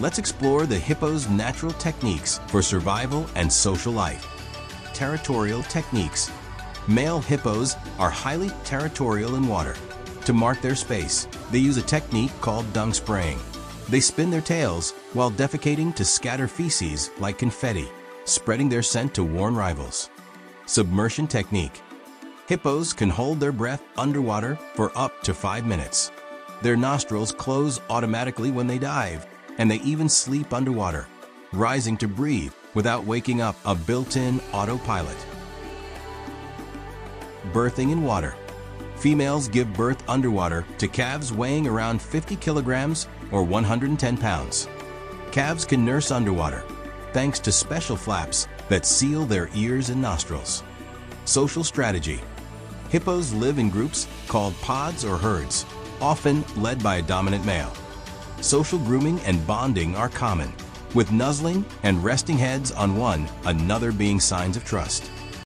let's explore the hippo's natural techniques for survival and social life. Territorial techniques. Male hippos are highly territorial in water. To mark their space, they use a technique called dung spraying. They spin their tails while defecating to scatter feces like confetti, spreading their scent to warn rivals. Submersion technique. Hippos can hold their breath underwater for up to five minutes. Their nostrils close automatically when they dive, and they even sleep underwater, rising to breathe without waking up a built-in autopilot. Birthing in water. Females give birth underwater to calves weighing around 50 kilograms or 110 pounds. Calves can nurse underwater thanks to special flaps that seal their ears and nostrils. Social strategy. Hippos live in groups called pods or herds, often led by a dominant male. Social grooming and bonding are common, with nuzzling and resting heads on one another being signs of trust.